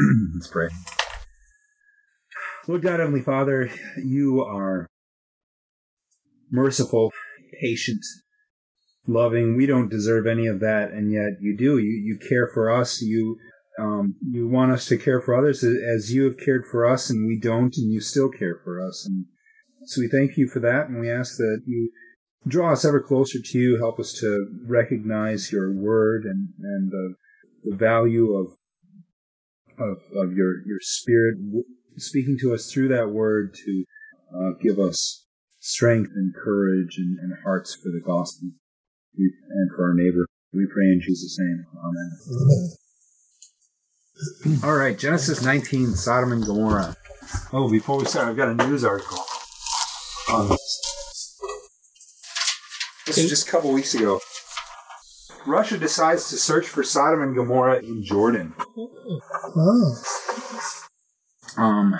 Let's pray. Lord God, Heavenly Father, you are merciful, patient, loving. We don't deserve any of that, and yet you do. You you care for us. You um, you want us to care for others as you have cared for us, and we don't, and you still care for us. And so we thank you for that, and we ask that you draw us ever closer to you. Help us to recognize your word and and the, the value of of of your your spirit speaking to us through that word to uh, give us strength and courage and, and hearts for the gospel and for our neighbor. We pray in Jesus' name. Amen. All right, Genesis 19, Sodom and Gomorrah. Oh, before we start, I've got a news article this. This is just a couple weeks ago. Russia decides to search for Sodom and Gomorrah in Jordan. Oh. Um,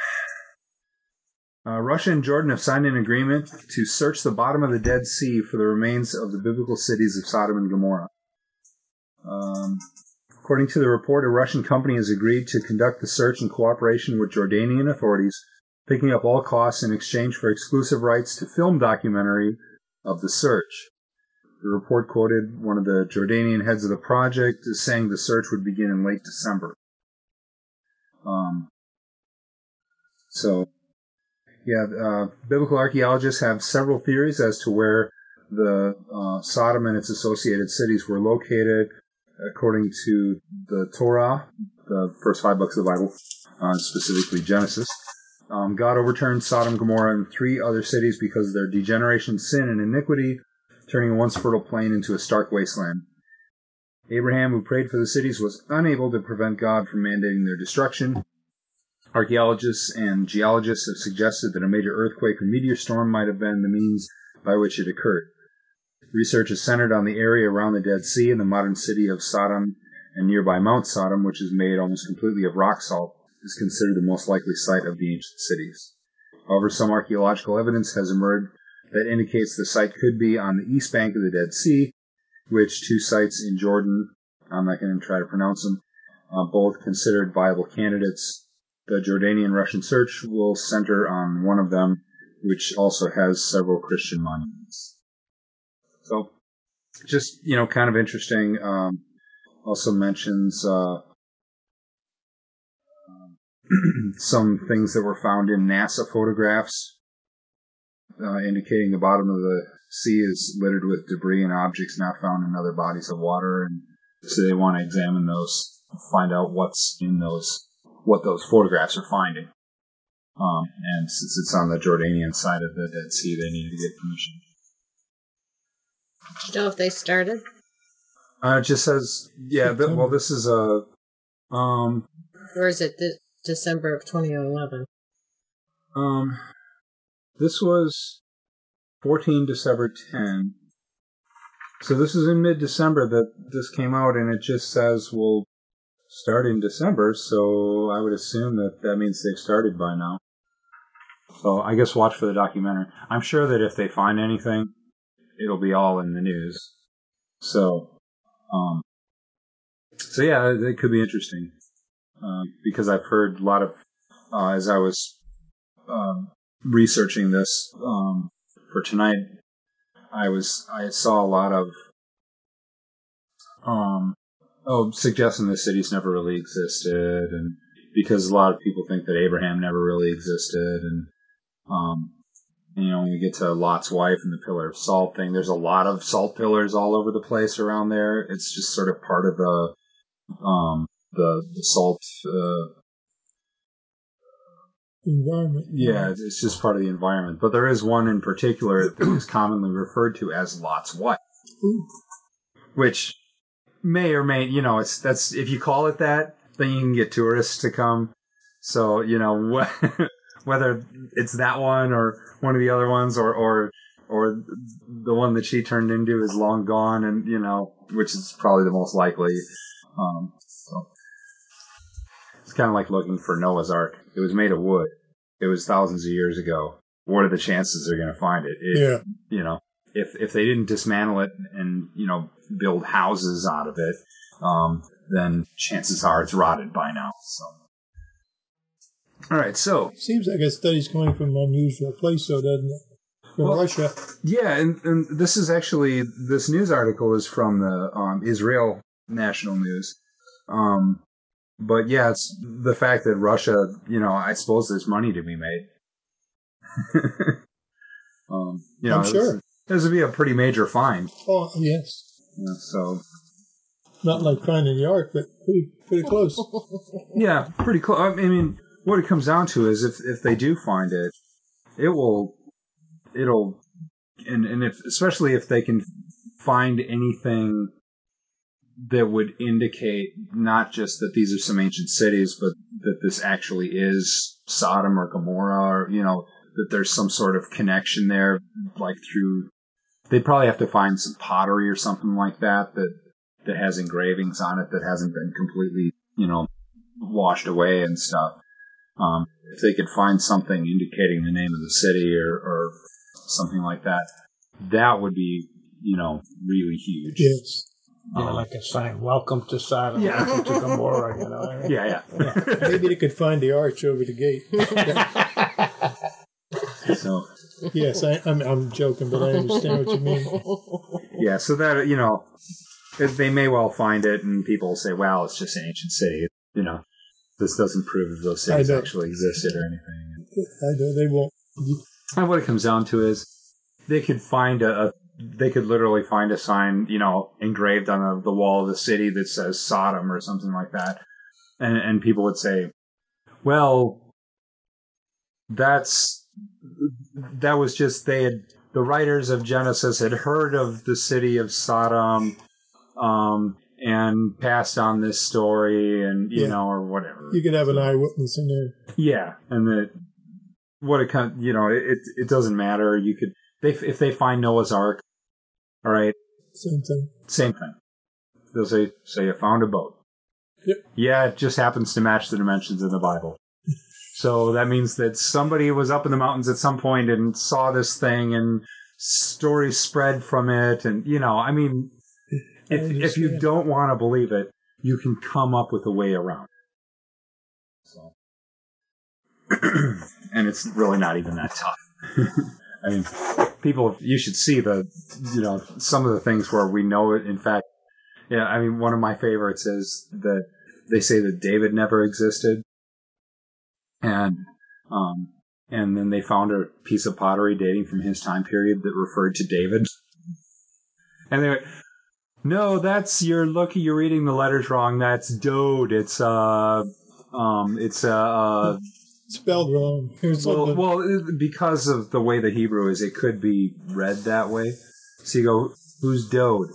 uh, Russia and Jordan have signed an agreement to search the bottom of the Dead Sea for the remains of the biblical cities of Sodom and Gomorrah. Um, according to the report, a Russian company has agreed to conduct the search in cooperation with Jordanian authorities, picking up all costs in exchange for exclusive rights to film documentary of the search. The report quoted one of the Jordanian heads of the project as saying the search would begin in late December. Um, so, yeah, uh, biblical archaeologists have several theories as to where the uh, Sodom and its associated cities were located, according to the Torah, the first five books of the Bible, uh, specifically Genesis. Um, God overturned Sodom, Gomorrah, and three other cities because of their degeneration, sin, and iniquity, turning a once fertile plain into a stark wasteland. Abraham, who prayed for the cities, was unable to prevent God from mandating their destruction. Archaeologists and geologists have suggested that a major earthquake or meteor storm might have been the means by which it occurred. Research is centered on the area around the Dead Sea and the modern city of Sodom and nearby Mount Sodom, which is made almost completely of rock salt, is considered the most likely site of the ancient cities. However, some archaeological evidence has emerged that indicates the site could be on the east bank of the Dead Sea, which two sites in Jordan, I'm not going to try to pronounce them, uh, both considered viable candidates. The Jordanian Russian search will center on one of them, which also has several Christian monuments. So, just, you know, kind of interesting. Um, also mentions uh, some things that were found in NASA photographs, uh, indicating the bottom of the sea is littered with debris and objects not found in other bodies of water, and so they want to examine those, find out what's in those, what those photographs are finding. Um, and since it's on the Jordanian side of the Dead Sea, they need to get permission. Do you know if they started? Uh, it just says, yeah. Th- well, this is a, um, Or is it de- December of 2011? um, this was 14 December 10. So this is in mid-December that this came out, and it just says we'll start in December. So I would assume that that means they've started by now. So I guess watch for the documentary. I'm sure that if they find anything, it'll be all in the news. So, um, so yeah, it could be interesting uh, because I've heard a lot of uh, as I was um, researching this um, for tonight. I was I saw a lot of um oh suggesting the cities never really existed and because a lot of people think that Abraham never really existed and um you know when we get to Lot's wife and the pillar of salt thing there's a lot of salt pillars all over the place around there it's just sort of part of the um the, the salt uh, Environment. yeah, it's just part of the environment. But there is one in particular that is commonly referred to as Lot's wife, Ooh. which may or may you know it's that's if you call it that, then you can get tourists to come. So you know whether it's that one or one of the other ones or or or the one that she turned into is long gone, and you know which is probably the most likely. Um, so it's kind of like looking for Noah's Ark. It was made of wood. It was thousands of years ago. What are the chances they're going to find it? If, Yeah. You know, if if they didn't dismantle it and you know build houses out of it, um, then chances are it's rotted by now. So, All right, so Seems like a study's coming from an unusual place, though, doesn't it? From Well- Russia. yeah, and, and this is actually this news article is from the um, Israel National News. Um, but yeah, it's the fact that Russia, you know, I suppose there's money to be made. um, you know, I'm sure. This would be a pretty major find. Oh, yes. Yeah, so Not like finding the ark, but pretty, pretty close. yeah, pretty close. I mean, what it comes down to is if if they do find it, it will, it'll, and and if especially if they can find anything that would indicate not just that these are some ancient cities, but that this actually is Sodom or Gomorrah, or you know that there's some sort of connection there, like through. They'd probably have to find some pottery or something like that that that has engravings on it that hasn't been completely, you know, washed away and stuff. Um, if they could find something indicating the name of the city or, or something like that, that would be, you know, really huge. yes. You know, Um, like a sign, welcome to Sodom, Yeah. welcome to Gomorrah, you know. yeah, yeah. Maybe they could find the arch over the gate. so, yes, I, I'm, I'm joking, but I understand what you mean. yeah, so that, you know, they may well find it and people will say, well, it's just an ancient city. You know, this doesn't prove that those cities I know. actually existed or anything. I know they won't. And what it comes down to is they could find a, a they could literally find a sign, you know, engraved on the, the wall of the city that says Sodom or something like that. And and people would say, Well that's that was just they had the writers of Genesis had heard of the city of Sodom um and passed on this story and you Yeah. know or whatever. You could have an eyewitness in there. Yeah, and the what it kind you know it it, it doesn't matter. You could they if they find Noah's Ark, all right, Same thing. same thing. They'll say say you found a boat. Yep. Yeah, it just happens to match the dimensions in the Bible. so that means that somebody was up in the mountains at some point and saw this thing and stories spread from it and you know, I mean I if if you don't want to believe it, you can come up with a way around. it. So. and it's really not even that tough. I mean, people, you should see the, you know, some of the things where we know it. In fact, yeah, I mean, one of my favorites is that they say that David never existed, and um, and then they found a piece of pottery dating from his time period that referred to David, and they went, "No, that's you're lucky you're reading the letters wrong. That's Dode. It's uh, um, it's uh." Spelled wrong. Well, well, because of the way the Hebrew is, it could be read that way. So you go, who's Dode?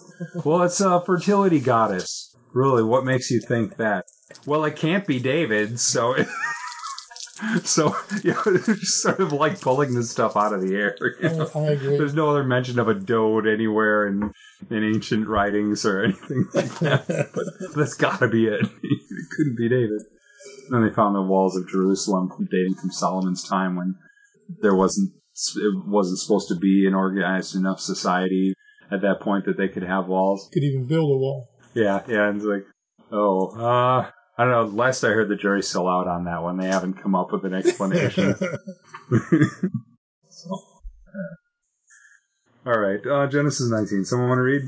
well, it's a fertility goddess. Really, what makes you think that? Well, it can't be David, so. so, you know, just sort of like pulling this stuff out of the air. you oh, know? I, I agree. There's no other mention of a Dode anywhere in, in ancient writings or anything like that. but that's gotta be it. it couldn't be David. Then they found the walls of Jerusalem dating from Solomon's time when there wasn't it wasn't supposed to be an organized enough society at that point that they could have walls. Could even build a wall. Yeah, yeah, and it's like, oh, uh, I don't know. Last I heard, the jury's still out on that one. They haven't come up with an explanation. All right, uh, Genesis 19. Someone want to read?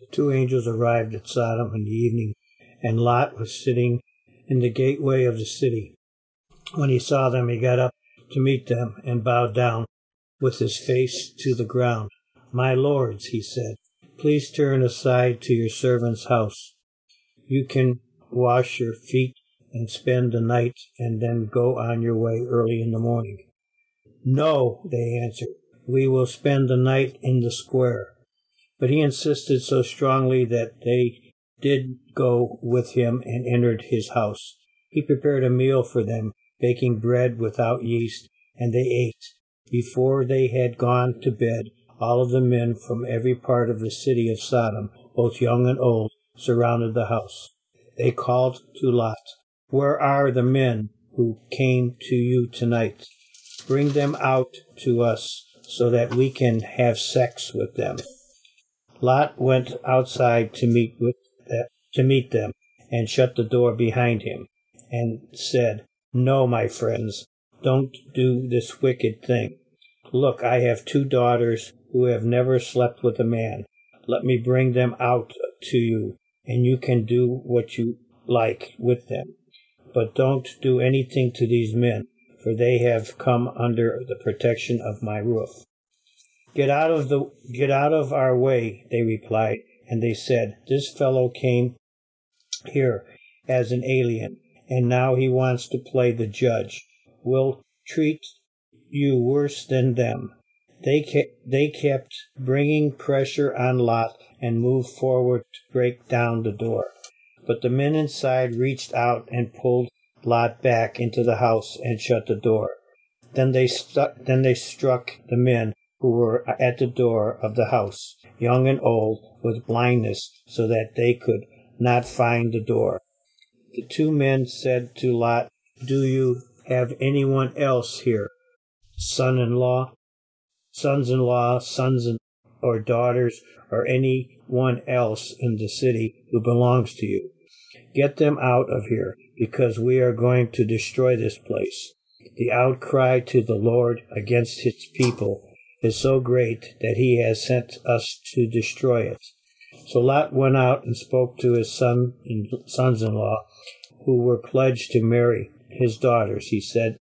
The two angels arrived at Sodom in the evening, and Lot was sitting in the gateway of the city. When he saw them, he got up to meet them and bowed down with his face to the ground. My lords, he said, please turn aside to your servant's house. You can wash your feet and spend the night and then go on your way early in the morning. No, they answered. We will spend the night in the square. But he insisted so strongly that they did go with him and entered his house. He prepared a meal for them, baking bread without yeast, and they ate. Before they had gone to bed, all of the men from every part of the city of Sodom, both young and old, surrounded the house. They called to Lot, Where are the men who came to you tonight? Bring them out to us so that we can have sex with them. Lot went outside to meet with to meet them and shut the door behind him and said, No, my friends, don't do this wicked thing. Look, I have two daughters who have never slept with a man. Let me bring them out to you, and you can do what you like with them. But don't do anything to these men, for they have come under the protection of my roof. Get out of the get out of our way, they replied, and they said, This fellow came here as an alien, and now he wants to play the judge. We'll treat you worse than them. They they kept bringing pressure on Lot and moved forward to break down the door. But the men inside reached out and pulled Lot back into the house and shut the door. Then they stuck, then they struck the men who were at the door of the house, young and old, with blindness, so that they could not find the door. The two men said to Lot, Do you have anyone else here? Son in law, sons in law, sons or daughters, or anyone else in the city who belongs to you. Get them out of here, because we are going to destroy this place. The outcry to the Lord against his people is so great that he has sent us to destroy it. So Lot went out and spoke to his son and sons-in-law, who were pledged to marry his daughters. He said,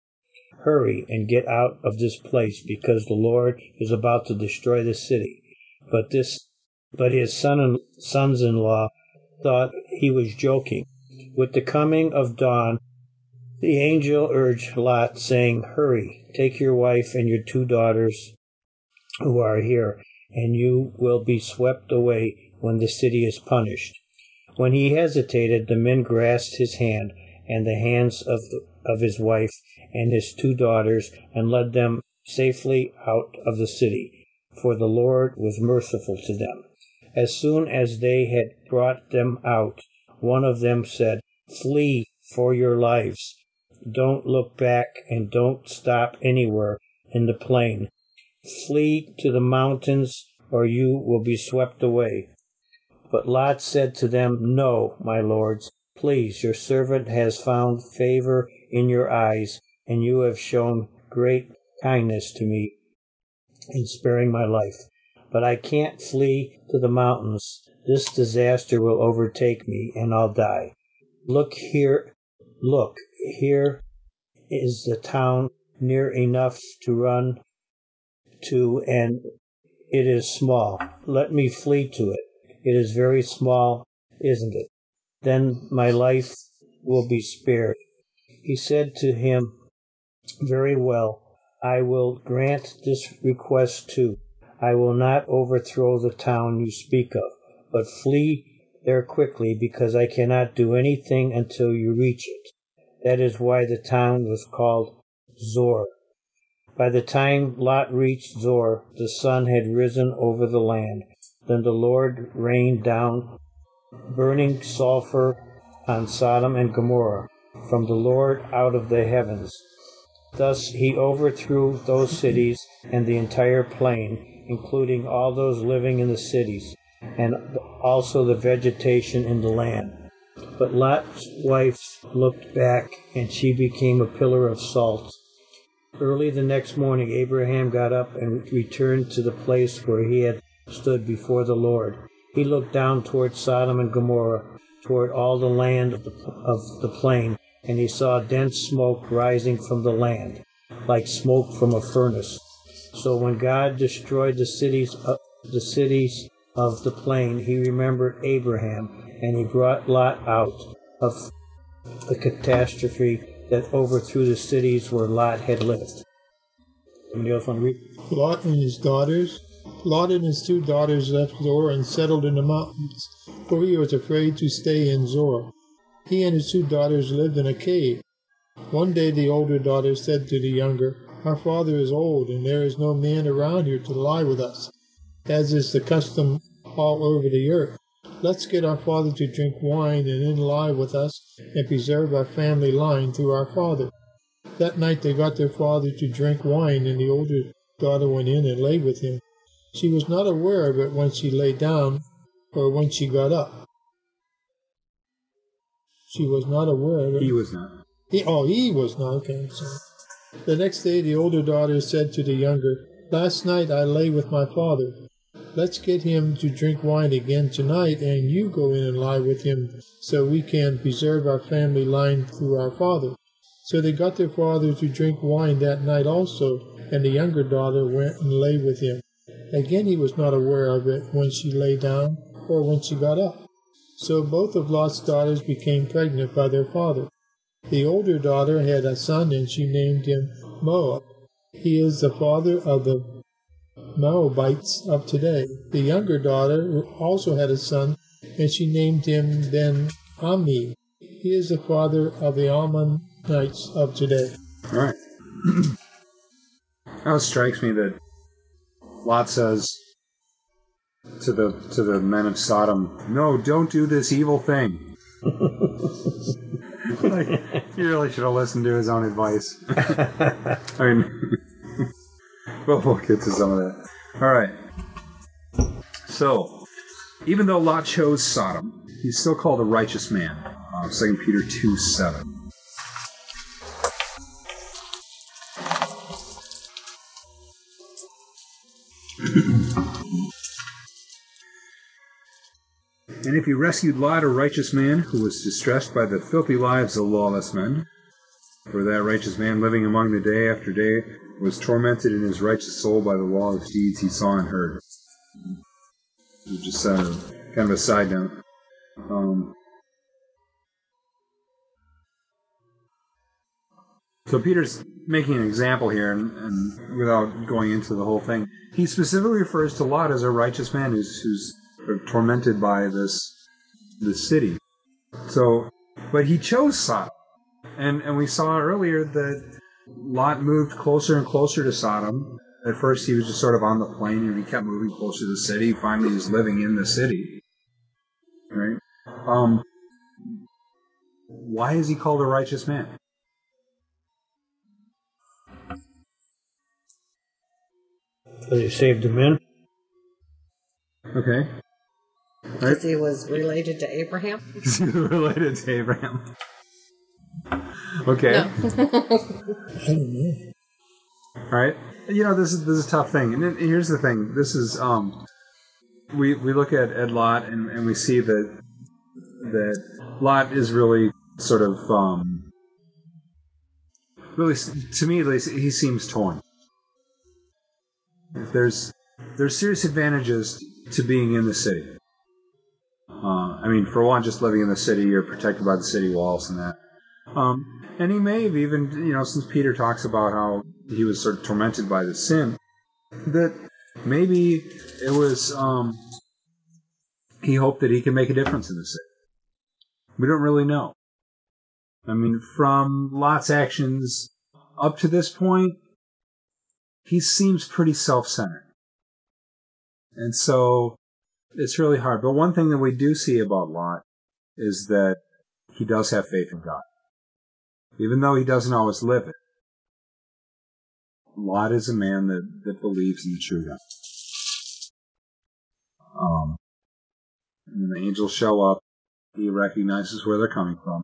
Hurry and get out of this place, because the Lord is about to destroy the city. But this, but his son and sons-in-law thought he was joking. With the coming of dawn, the angel urged Lot, saying, Hurry, take your wife and your two daughters who are here, and you will be swept away when the city is punished. When he hesitated, the men grasped his hand and the hands of, the, of his wife and his two daughters and led them safely out of the city, for the Lord was merciful to them. As soon as they had brought them out, one of them said, Flee for your lives. Don't look back and don't stop anywhere in the plain. Flee to the mountains, or you will be swept away. But Lot said to them, No, my lords, please, your servant has found favor in your eyes, and you have shown great kindness to me in sparing my life. But I can't flee to the mountains. This disaster will overtake me, and I'll die. Look here, look, here is the town near enough to run to, and it is small. Let me flee to it. It is very small, isn't it? Then my life will be spared. He said to him, Very well, I will grant this request too. I will not overthrow the town you speak of, but flee there quickly, because I cannot do anything until you reach it. That is why the town was called Zoar. By the time Lot reached Zoar, the sun had risen over the land. Then the Lord rained down burning sulfur on Sodom and Gomorrah from the Lord out of the heavens. Thus he overthrew those cities and the entire plain, including all those living in the cities, and also the vegetation in the land. But Lot's wife looked back, and she became a pillar of salt. Early the next morning, Abraham got up and returned to the place where he had stood before the Lord. He looked down toward Sodom and Gomorrah, toward all the land of the, of the plain, and he saw dense smoke rising from the land, like smoke from a furnace. So when God destroyed the cities, of, the cities of the plain, he remembered Abraham, and he brought Lot out of the catastrophe that overthrew the cities where Lot had lived. Lot and his daughters. Lot and his two daughters left Zoar and settled in the mountains, for he was afraid to stay in Zoar. He and his two daughters lived in a cave. One day the older daughter said to the younger, Our father is old, and there is no man around here to lie with us, as is the custom all over the earth. Let's get our father to drink wine and then lie with us and preserve our family line through our father. That night they got their father to drink wine, and the older daughter went in and lay with him. She was not aware of it when she lay down or when she got up. She was not aware of it. He was not. He, oh, he was not. Okay. The next day, the older daughter said to the younger, Last night I lay with my father. Let's get him to drink wine again tonight, and you go in and lie with him so we can preserve our family line through our father. So they got their father to drink wine that night also, and the younger daughter went and lay with him. Again, he was not aware of it when she lay down or when she got up. So both of Lot's daughters became pregnant by their father. The older daughter had a son, and she named him Moab. He is the father of the Moabites of today. The younger daughter also had a son, and she named him then Ammi. He is the father of the Ammonites of today. All right. now it strikes me that Lot says to the to the men of Sodom, "No, don't do this evil thing." like, he really should have listened to his own advice. I mean, well, we'll get to some of that. All right. So, even though Lot chose Sodom, he's still called a righteous man. Uh, 2 Peter 2 7. And if he rescued Lot, a righteous man who was distressed by the filthy lives of lawless men, for that righteous man living among the day after day was tormented in his righteous soul by the lawless deeds he saw and heard. Just uh, kind of a side note. Um, so Peter's making an example here, and, and, without going into the whole thing, he specifically refers to Lot as a righteous man who's, who's tormented by this this city. So, but he chose Sodom, and and we saw earlier that Lot moved closer and closer to Sodom. At first, he was just sort of on the plain, and he kept moving closer to the city. Finally, he was living in the city. Right? Um, why is he called a righteous man? Because he saved the men. Okay. Because he was related to Abraham? Because related to Abraham. Okay. No. I don't know. All right. You know, this is this is a tough thing. And then, here's the thing. This is um we we look at, Ed Lot and, and we see that that Lot is really sort of um really to me at least he seems torn. There's there's serious advantages to being in the city. Uh, I mean, for one, just living in the city, you're protected by the city walls and that. Um, and he may have even, you know, since Peter talks about how he was sort of tormented by the sin, that maybe it was, um, he hoped that he could make a difference in the city. We don't really know. I mean, from Lot's actions up to this point, he seems pretty self centered. And so it's really hard. But one thing that we do see about Lot is that he does have faith in God. Even though he doesn't always live it. Lot is a man that, that believes in the true God. Um, when the angels show up, he recognizes where they're coming from.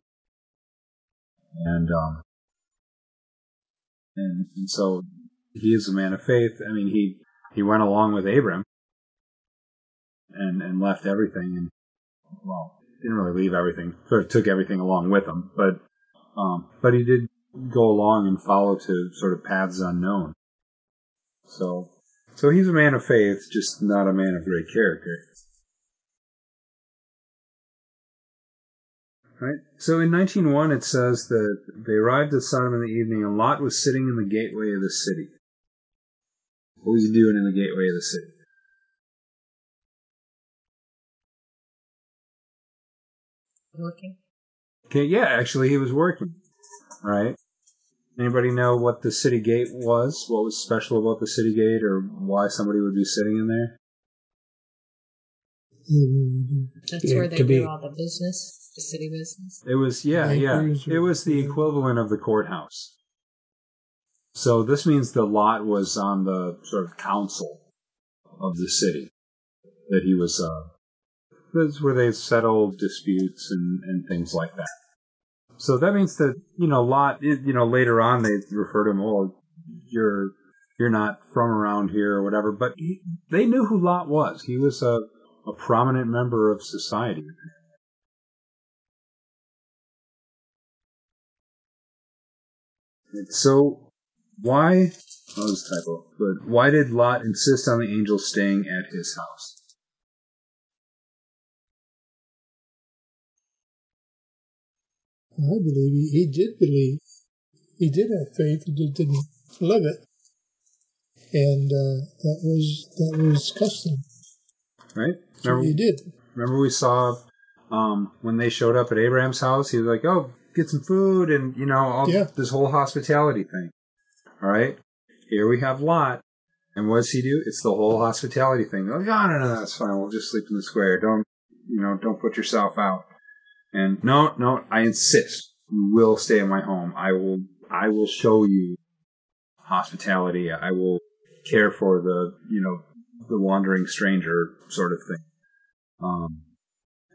And, um, and, and so he is a man of faith. I mean, he, he went along with Abram and, and left everything and, well, didn't really leave everything, sort of took everything along with him, but, um, but he did go along and follow to sort of paths unknown. So, so he's a man of faith, just not a man of great character. Right? So in 19.1 it says that they arrived at Sodom in the evening and Lot was sitting in the gateway of the city. What was he doing in the gateway of the city? Working. Okay, yeah, actually he was working. Right? Anybody know what the city gate was? What was special about the city gate or why somebody would be sitting in there? That's Yeah, where they to be- do all the business, the city business. It was yeah, yeah. It was the equivalent of the courthouse. So this means the lot was on the sort of council of the city. That he was uh that's where they settled disputes and, and things like that. so that means that you know Lot. You know later on they refer to him. Oh, you're you're not from around here or whatever. But he, they knew who Lot was. He was a a prominent member of society. So why? Oh, this typo. But why did Lot insist on the angel staying at his house? I believe he, he did believe. He did have faith. He just didn't live it. And uh, that was that was custom. Right? So Remember, he did. remember we saw um, when they showed up at Abraham's house. He was like, "Oh, get some food," and you know, all Yeah. this whole hospitality thing. All right. Here we have Lot, and what does he do? It's the whole hospitality thing. Oh, no, no, that's fine. We'll just sleep in the square. Don't, you know, don't put yourself out. And no, no, I insist. You will stay in my home. I will, I will show you hospitality. I will care for the, you know, the wandering stranger sort of thing. Um,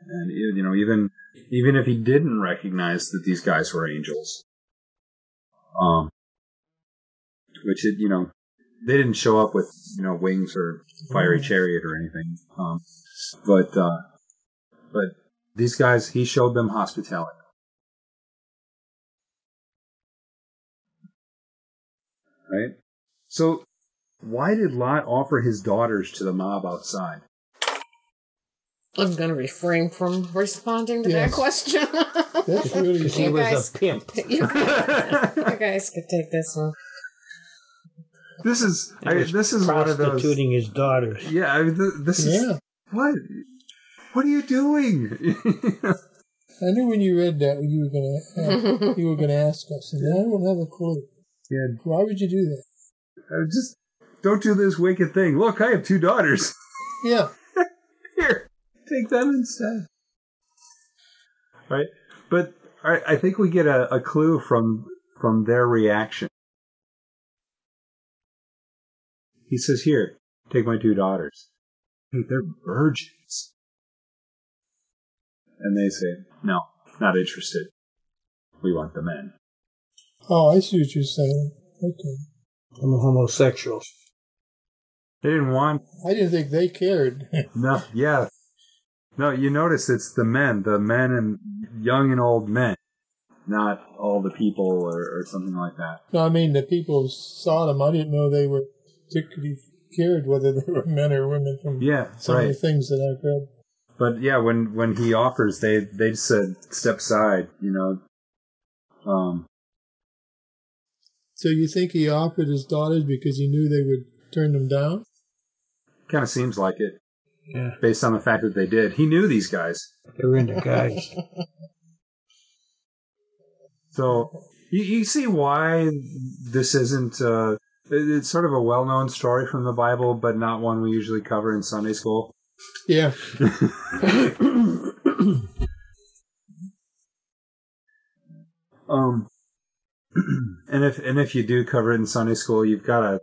and you know, even even if he didn't recognize that these guys were angels, um, which it, you know, they didn't show up with you know wings or fiery chariot or anything, um, but uh, but these guys, he showed them hospitality. Right. So, why did Lot offer his daughters to the mob outside? I'm going to refrain from responding to Yes. that question. That's really Because he was guys- a pimp. you, you guys could take this one. This is I, was this is one of those. prostituting his daughters. Yeah, I mean, th- this is yeah. what. What are you doing? I knew when you read that you were gonna you were gonna ask us, and I don't have a clue. yeah, Why would you do that? uh, just don't do this wicked thing. Look, I have two daughters. Yeah. Here, take them instead. Right, but I, I think we get a, a clue from from their reaction. He says, "Here, take my two daughters. Hey, they're virgins." And they say, "No, not interested. We want the men." Oh, I see what you're saying. Okay. I'm a homosexual. They didn't want I didn't think they cared. no, yeah, no. You notice it's the men, the men and young and old men, not all the people or, or something like that. no, I mean the people saw them. I didn't know they were particularly cared whether they were men or women from Yeah, some of the things that I've read. But yeah, when when he offers, they they just said step aside. You know, um, So you think he offered his daughters because he knew they would turn them down? kind of seems like it Yeah, based on the fact that they did. He knew these guys, they were into guys. so you, you see why this isn't. Uh, it- it's sort of a well-known story from the Bible, but not one we usually cover in Sunday school. Yeah. Um, and if and if you do cover it in Sunday school, you've got to.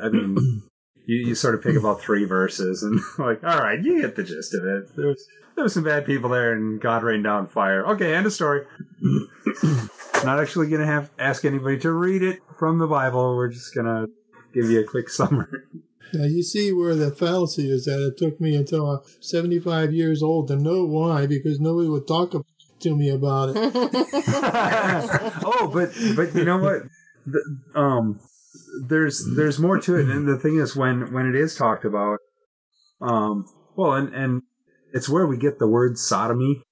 I mean, you, you sort of pick about three verses and like, all right, you get the gist of it. There was there was some bad people there, and God rained down fire. Okay, end of story. Not actually going to have ask anybody to read it from the Bible. We're just going to give you a quick summary. Now you see where the fallacy is that It took me until I'm 75 years old to know why, because nobody would talk to me about it. oh, but but you know what? The, um, there's there's more to it, and the thing is, when when it is talked about, um, well, and and it's where we get the word sodomy.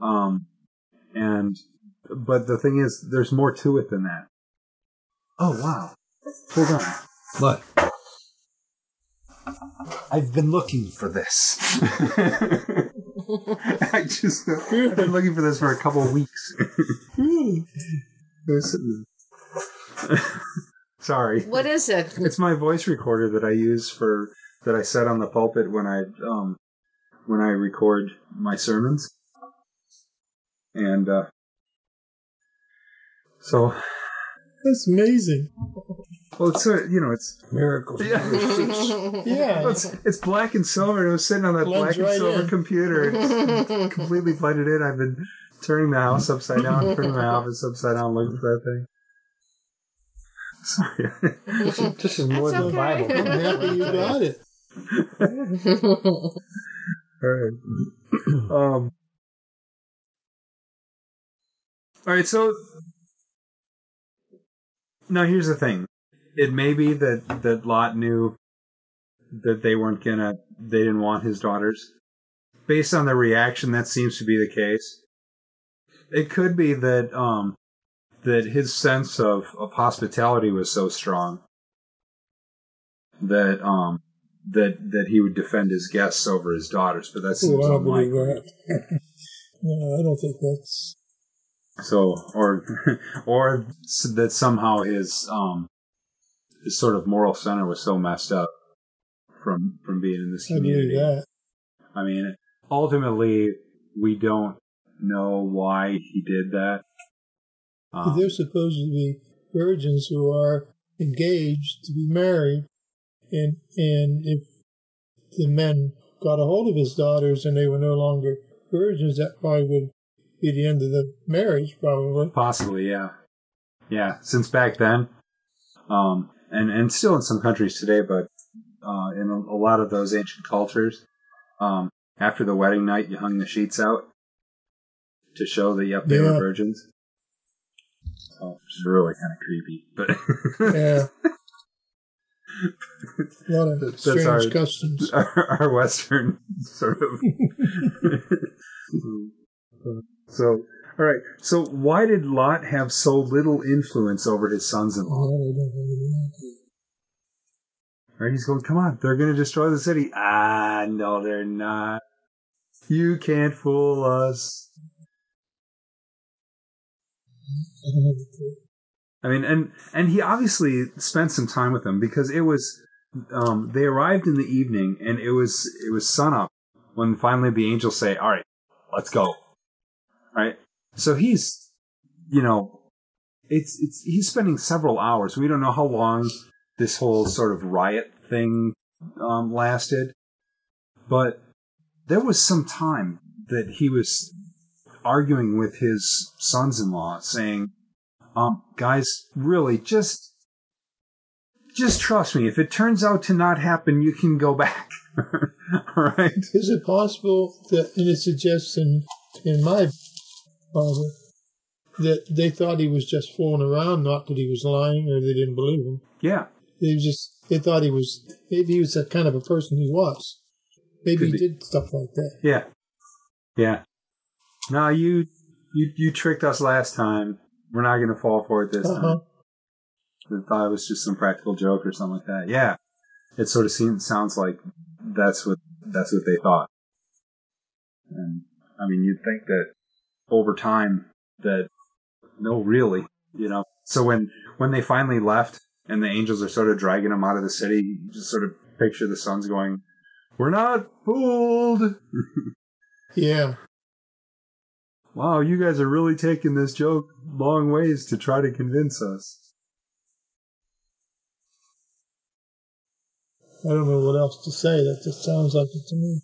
Um, and but the thing is, there's more to it than that. Oh wow! Hold on. What? I've been looking for this. I just I've been looking for this for a couple of weeks. Really? It was- Sorry, What is it? it's my voice recorder that I use for that I set on the pulpit when I um when I record my sermons, and uh, so That's amazing. well, it's uh, you know it's Miracles. Yeah. Yeah. Well, it's, it's black and silver. It was sitting on that Blends black and right silver in. computer. It's completely blended in. I've been turning the house upside down, turning my office upside down, looking for that thing. Sorry. This is, this is more That's than the okay. Bible. I'm happy you got it. All right. Um. All right. So now here's the thing. It may be that that Lot knew that they weren't gonna. They didn't want his daughters. Based on the reaction, that seems to be the case. It could be that um that his sense of of hospitality was so strong that um that that he would defend his guests over his daughters, but that seems I don't believe unlikely. that. no, I don't think that's. So, or or that somehow his um his sort of moral center was so messed up from from being in this I community. that. I mean, ultimately, we don't know why he did that. Um, they're supposed to be virgins who are engaged to be married, and and if the men got a hold of his daughters and they were no longer virgins, that probably would be the end of the marriage, probably. Possibly, yeah, yeah. Since back then, um, and and still in some countries today, but uh, in a, a lot of those ancient cultures, um, after the wedding night, you hung the sheets out to show that yep, they were virgins. Which is really kind of creepy, but Yeah. a lot of That's strange our- customs. our, our Western sort of. so, all right. So, why did Lot have so little influence over his sons-in-law? Oh, I don't really know. Right? He's going, come on, they're going to destroy the city. Ah, no, they're not. You can't fool us. I don't have a clue. I mean, and and he obviously spent some time with them because it was. Um, they arrived in the evening, and it was it was sun up when finally the angels say, "All right, let's go." Right. So he's, you know, it's it's he's spending several hours. We don't know how long this whole sort of riot thing um, lasted, but there was some time that he was arguing with his sons-in-law, saying, um, guys, really, just just trust me. If it turns out to not happen, you can go back. All right. Is it possible that, and it suggests in, in my Bible, that they thought he was just fooling around, not that he was lying or they didn't believe him? Yeah. They just, they thought he was, maybe he was that kind of a person he was. Maybe Could he be. did stuff like that. Yeah. Yeah. No, you you you tricked us last time. We're not going to fall for it this Uh-huh. time. I thought it was just some practical joke or something like that. Yeah. It sort of seems sounds like that's what that's what they thought. And I mean, you'd think that over time that no, really, you know. So when when they finally left and the angels are sort of dragging them out of the city, you just sort of picture the sons going, "We're not fooled." Yeah. Wow, you guys are really taking this joke long ways to try to convince us. I don't know what else to say. That just sounds like it to me.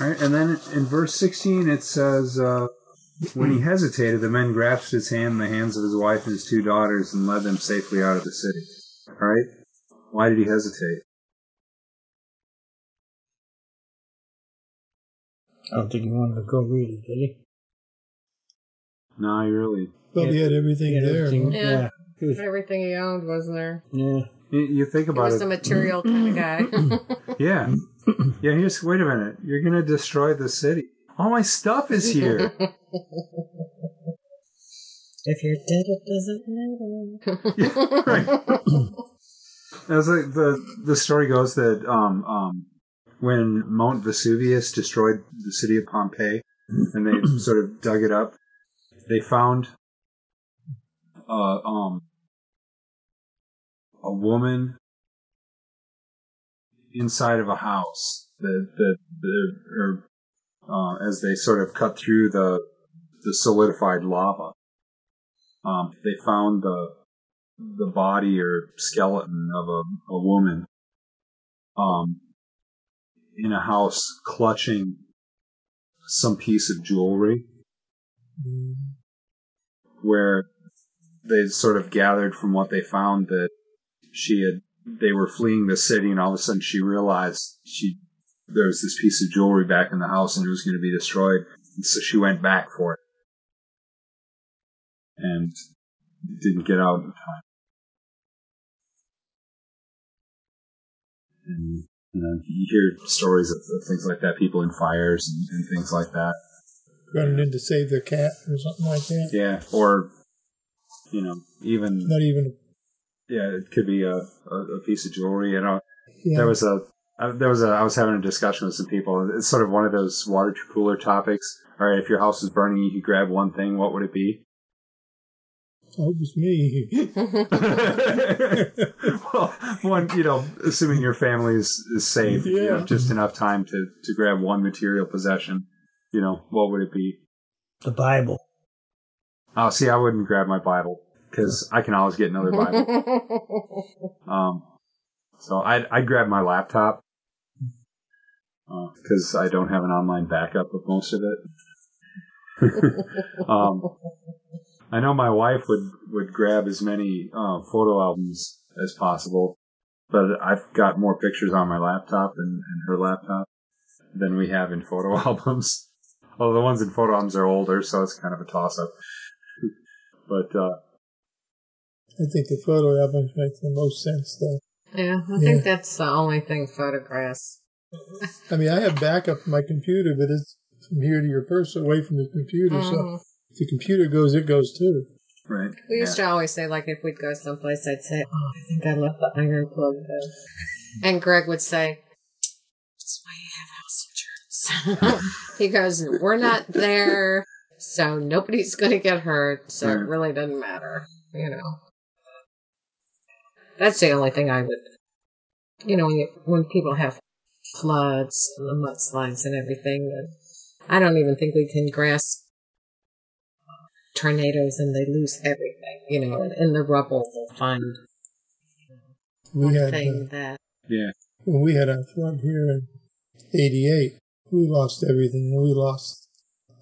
All right, and then in verse 16 it says, uh, When he hesitated, the men grasped his hand in the hands of his wife and his two daughters and led them safely out of the city. All right? Why did he hesitate? I don't think he wanted to go read it, did he? No, he really. But he had everything He had there. everything- Yeah. yeah. He was, Everything he owned wasn't there. yeah. You, you think He about was it. a material kind of guy. yeah. Yeah, here's, wait a minute. You're going to destroy the city. All my stuff is here. if you're dead, it doesn't matter. yeah, right. As like the the story goes that um um when Mount Vesuvius destroyed the city of Pompeii and they sort of dug it up, they found uh um a woman inside of a house that that or uh, as they sort of cut through the the solidified lava. Um, they found the the body or skeleton of a, a woman um, in a house clutching some piece of jewelry where they sort of gathered from what they found that she had they were fleeing the city and all of a sudden she realized she there was this piece of jewelry back in the house and it was going to be destroyed and so she went back for it and didn't get out in time and you know you hear stories of, of things like that people in fires and, and things like that Running in to save their cat or something like that. yeah or you know even Not even. Yeah, it could be a, a, a piece of jewelry. You know, Yeah. there was a uh, there was a I was having a discussion with some people. It's sort of one of those water cooler topics. All right, if your house was burning, you could grab one thing. What would it be? Oh, it was me. well, one, you know, assuming your family is, is safe, you Yeah. know, just enough time to to grab one material possession. You know, what would it be? The Bible. Oh, see, I wouldn't grab my Bible because I can always get another Bible. Um, so I'd, I'd grab my laptop because I don't have an online backup of most of it. um, I know my wife would, would grab as many uh, photo albums as possible, but I've got more pictures on my laptop and, and her laptop than we have in photo albums. Although the ones in photo albums are older, so it's kind of a toss up. but uh, I think the photo albums make the most sense, though. yeah, I Yeah. think that's the only thing photographs. I mean, I have backup on my computer, but it's from here to your purse, away from the computer. So Mhm. if the computer goes, it goes too. right, We used to always say, like, if we'd go someplace, I'd say, "Oh, I think I left the iron plug there," and Greg would say, "That's why you have house insurance." he goes, "We're not there, so nobody's going to get hurt, so it really doesn't matter." You know, that's the only thing I would, you know, when, you, when people have floods, and the mudslides, and everything, that I don't even think we can grasp tornadoes and they lose everything. You know, in the rubble they'll find We one had thing uh, that yeah, when we had our flood here in '88, we lost everything. We lost.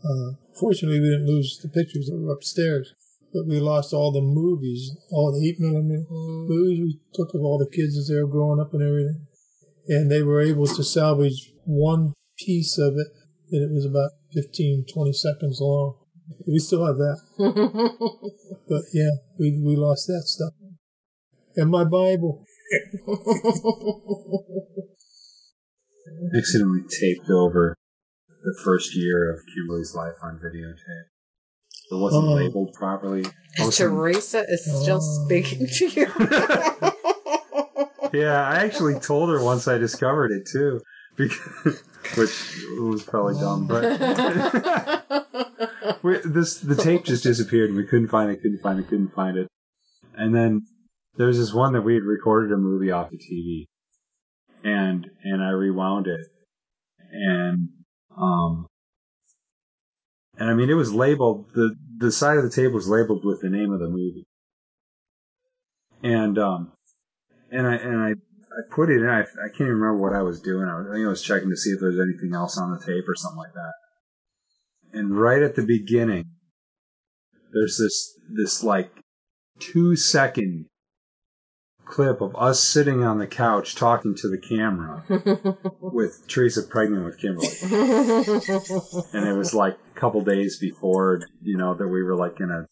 Uh, fortunately, we didn't lose the pictures that were upstairs, but we lost all the movies, all the eight millimeter movies we took of all the kids as they were growing up and everything. And they were able to salvage one piece of it, and it was about 15, 20 seconds long. We still have that, but yeah, we we lost that stuff. And my Bible. accidentally taped over the first year of Kimberly's life on videotape. It wasn't Oh. labeled properly. I Teresa is still Oh. speaking to you. yeah, I actually told her once I discovered it too, because, which was probably dumb. But we, this the tape just disappeared. and We couldn't find it. Couldn't find it. Couldn't find it. And then there was this one that we had recorded a movie off the TV, and and I rewound it, and um, and I mean it was labeled the the side of the table is labeled with the name of the movie, and um, and I and I I put it in. I, I can't even remember what I was doing. I, was, I think I was checking to see if there was anything else on the tape or something like that. And right at the beginning, there's this this like two second clip of us sitting on the couch talking to the camera with Teresa pregnant with Kimberly. And it was like a couple days before, you know, that we were like gonna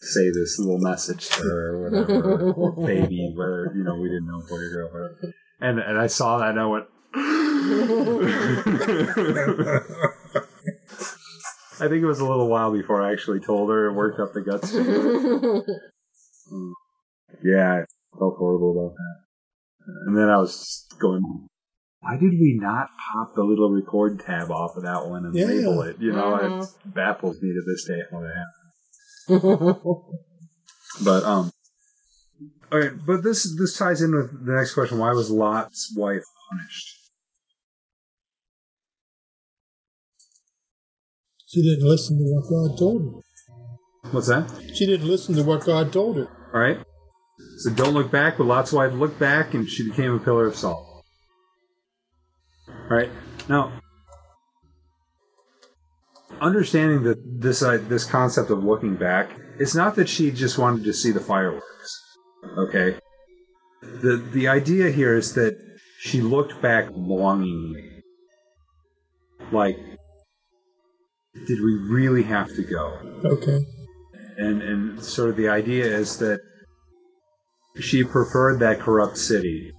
say this little message to her or whatever, or baby, whether, you know, we didn't know boy or girl, whatever. And, and I saw that and I went, I think it was a little while before I actually told her and worked up the guts. Yeah, felt horrible about that. And then I was going, why did we not pop the little record tab off of that one and Yeah. label it? You know, Mhm. it baffles me to this day how that happened. But um, all right. But this this ties in with the next question: Why was Lot's wife punished? She didn't listen to what God told her. What's that? She didn't listen to what God told her. All right. So don't look back. But Lot's wife looked back, and she became a pillar of salt. All right. Now, understanding that this uh, this concept of looking back, it's not that she just wanted to see the fireworks. Okay. The the idea here is that she looked back longingly. Like, did we really have to go? Okay. And and sort of the idea is that she preferred that corrupt city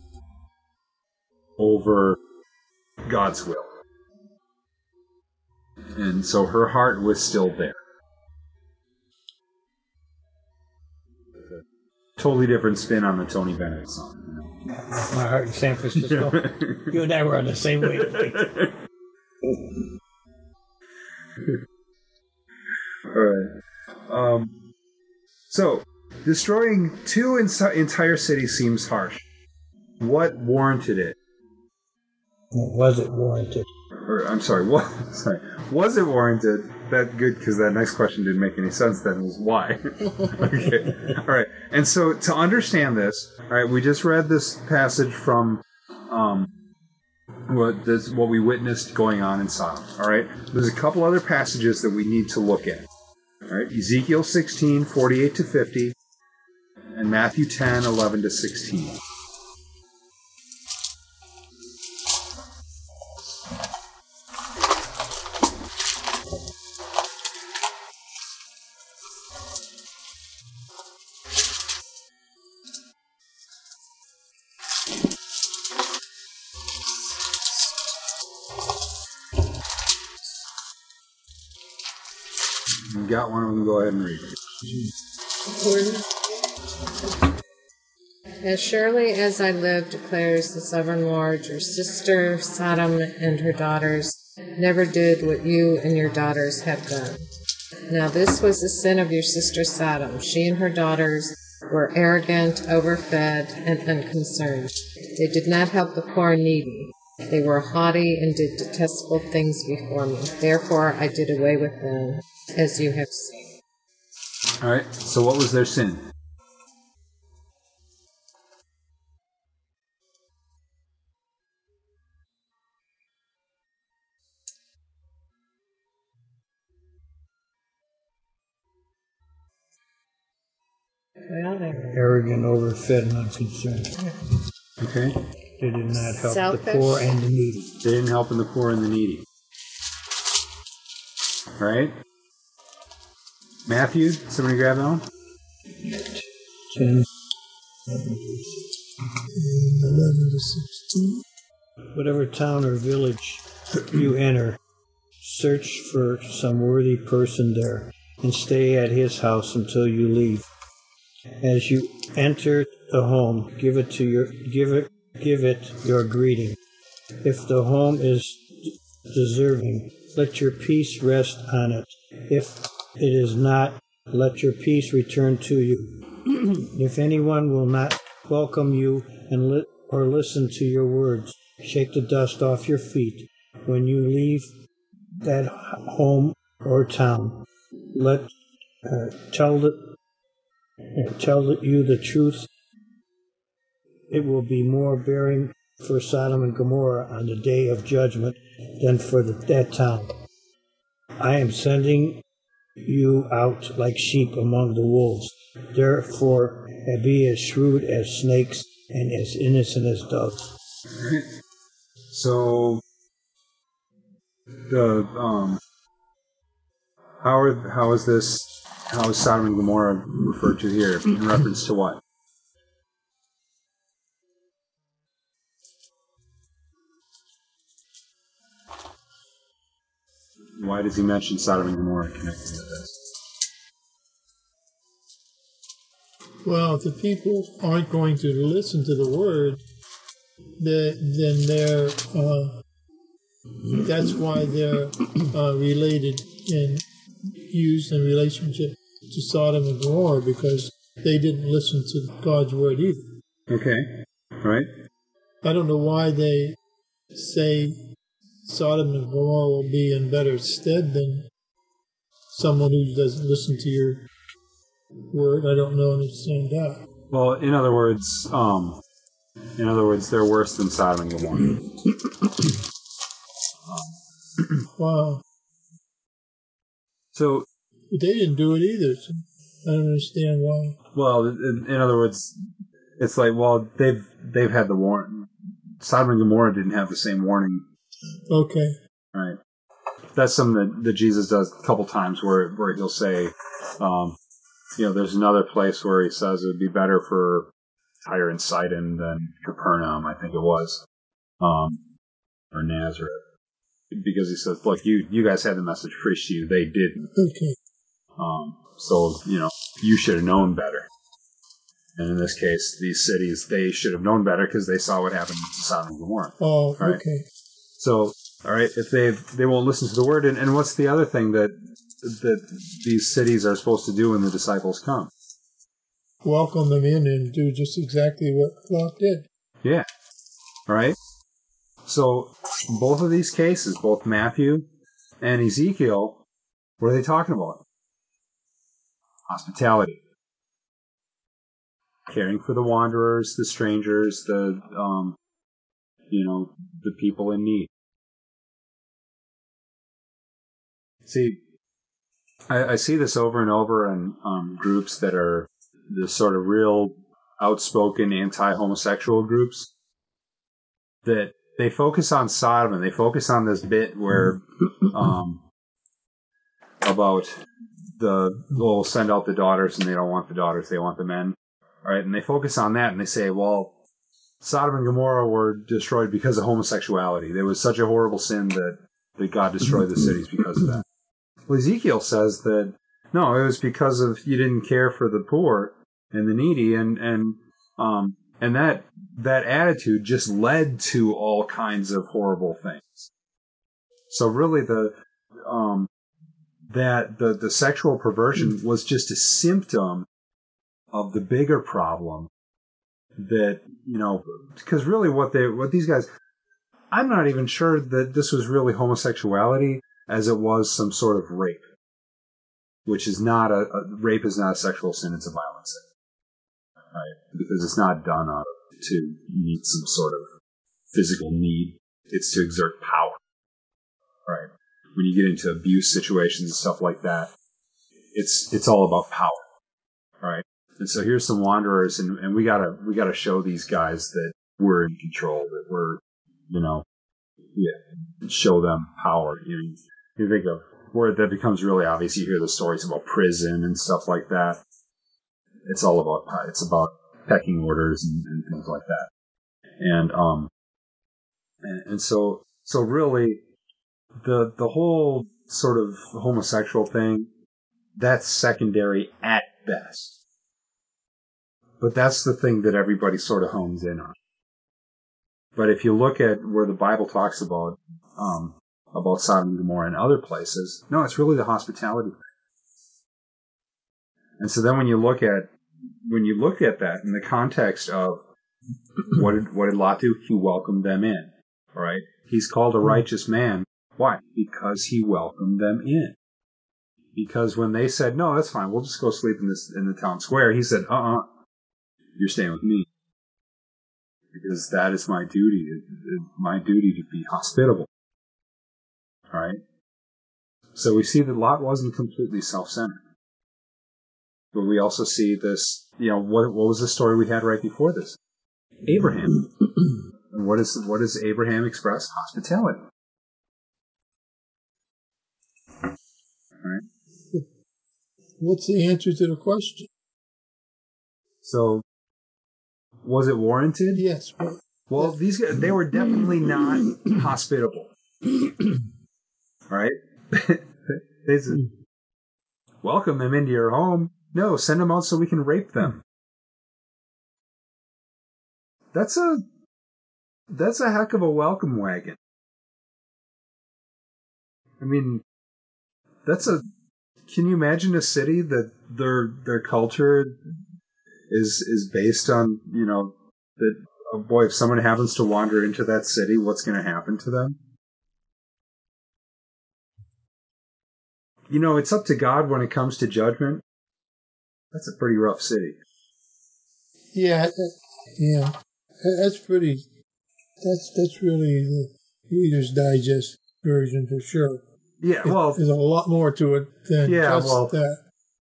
over God's will. And so her heart was still there. Totally different spin on the Tony Bennett song. My heart in San Francisco. you and I were on the same wavelength. destroying two entire cities seems harsh. What warranted it? Was it warranted? Or I'm sorry, what? Sorry, was it warranted? That good because that next question didn't make any sense. Then was why? okay, all right. And so to understand this, all right, we just read this passage from um, what this what we witnessed going on in Sodom. All right, there's a couple other passages that we need to look at. All right, Ezekiel 16, 48 to 50, and Matthew 10, 11 to 16. Got one, we can go ahead and read it. As surely as I live, declares the sovereign Lord, your sister Sodom and her daughters never did what you and your daughters have done. Now, this was the sin of your sister Sodom. She and her daughters were arrogant, overfed, and unconcerned. They did not help the poor and needy. They were haughty and did detestable things before me. Therefore, I did away with them, as you have seen. All right. So, what was their sin? Well, they were Arrogant, overfed, and unconcerned. Okay. They did not help Selfish. the poor and the needy. They didn't help in the poor and the needy. All right. Matthew, somebody grab that one. Ten. 11 to 16. Whatever town or village you enter, search for some worthy person there and stay at his house until you leave. As you enter the home, give it to your give it give it your greeting. If the home is deserving, let your peace rest on it. If it is not, let your peace return to you. if anyone will not welcome you and li- or listen to your words, shake the dust off your feet when you leave that home or town. Let uh, tell the uh, tell you the truth. It will be more bearing for Sodom and Gomorrah on the day of judgment than for the, that town. I am sending you out like sheep among the wolves. Therefore, be as shrewd as snakes and as innocent as doves. So the um how are how is this how is Sodom and Gomorrah referred to here in reference to what? Why does he mention Sodom and Gomorrah connected with this? Well, if the people aren't going to listen to the word, the- then they're uh, that's why they're uh, related and used in relationship to Sodom and Gomorrah because they didn't listen to God's word either. Okay. Right? I don't know why they say Sodom and Gomorrah will be in better stead than someone who doesn't listen to your word. I don't know understand that. Well, in other words, um in other words, they're worse than Sodom and Gomorrah. Wow. So, they didn't do it either. So I don't understand why. well, in, in other words, it's like, well, they've they've had the warning. Sodom and Gomorrah didn't have the same warning, Okay. right? That's something that, that Jesus does a couple times, where where he'll say, um, you know, there's another place where he says it would be better for Tyre and Sidon than Capernaum, I think it was, um, or Nazareth, because he says, look, you you guys had the message preached to you, they didn't. Okay. Um, so, you know, you should have known better. And in this case, these cities, they should have known better because they saw what happened to Sodom and Gomorrah. Oh, Right. okay. So, all right, if they they won't listen to the word, and, and what's the other thing that that these cities are supposed to do when the disciples come? Welcome them in and do just exactly what Lot did. Yeah, all right. So, both of these cases, both Matthew and Ezekiel, what are they talking about? Hospitality. Caring for the wanderers, the strangers, the um, you know, the people in need. See, I, I see this over and over in um, groups that are the sort of real outspoken anti-homosexual groups that they focus on Sodom and they focus on this bit where um, about the they'll send out the daughters and they don't want the daughters, they want the men. All right, and they focus on that and they say, well, Sodom and Gomorrah were destroyed because of homosexuality. There was such a horrible sin that, that God destroyed the cities because of that. Well, Ezekiel says that no, it was because of you didn't care for the poor and the needy, and and um and that that attitude just led to all kinds of horrible things. So really, the um that the the sexual perversion was just a symptom of the bigger problem that you know because really what they what these guys i'm not even sure that this was really homosexuality as it was some sort of rape which is not a, a rape is not a sexual sin it's a violent sin right because it's not done out of to meet some sort of physical need it's to exert power right when you get into abuse situations and stuff like that it's it's all about power right and so here's some wanderers, and, and we gotta we gotta show these guys that we're in control, that we're you know, yeah, show them power. You know, you think of where that becomes really obvious. You hear the stories about prison and stuff like that. It's all about it's about pecking orders and, and things like that. And um, and, and so so really, the the whole sort of homosexual thing that's secondary at best. But that's the thing that everybody sort of hones in on. But if you look at where the Bible talks about um, about Sodom and Gomorrah and other places, no, it's really the hospitality. And so then when you look at when you look at that in the context of what did what did Lot do? He welcomed them in. All right, he's called a righteous man. Why? Because he welcomed them in. Because when they said no, that's fine, we'll just go sleep in this in the town square, he said, uh uh-uh, uh, you're staying with me because that is my duty. My duty to be hospitable. All right. So we see that Lot wasn't completely self-centered, but we also see this. You know, what what was the story we had right before this? Abraham. and what is what does Abraham express? Hospitality. All right. What's the answer to the question? So was it warranted? Yes. Well, Well, these guys, they were definitely not hospitable. All right? they said, hmm. welcome them into your home. No, send them out so we can rape them. Hmm. That's a that's a heck of a welcome wagon. I mean, that's a. Can you imagine a city that their their culture is is based on you know that oh boy if someone happens to wander into that city what's going to happen to them you know it's up to god when it comes to judgment that's a pretty rough city yeah, that- yeah. That's pretty. That's that's really the Reader's Digest version for sure. Yeah, well, There's a lot more to it than Yeah, just well- that.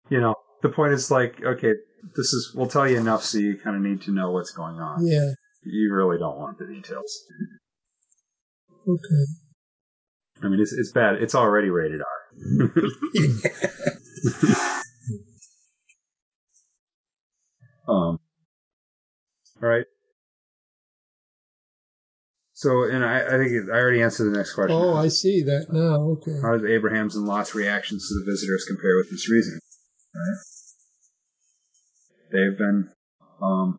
you know, the point is like, okay, this is we'll tell you enough so you kind of need to know what's going on. Yeah. You really don't want the details. Okay. I mean, it's it's bad. It's already rated R. um. All right. So, and I, I think it, I already answered the next question. Oh, I see that now. Okay. How does Abraham's and Lot's reactions to the visitors compare with this reason? Right? They've been, um,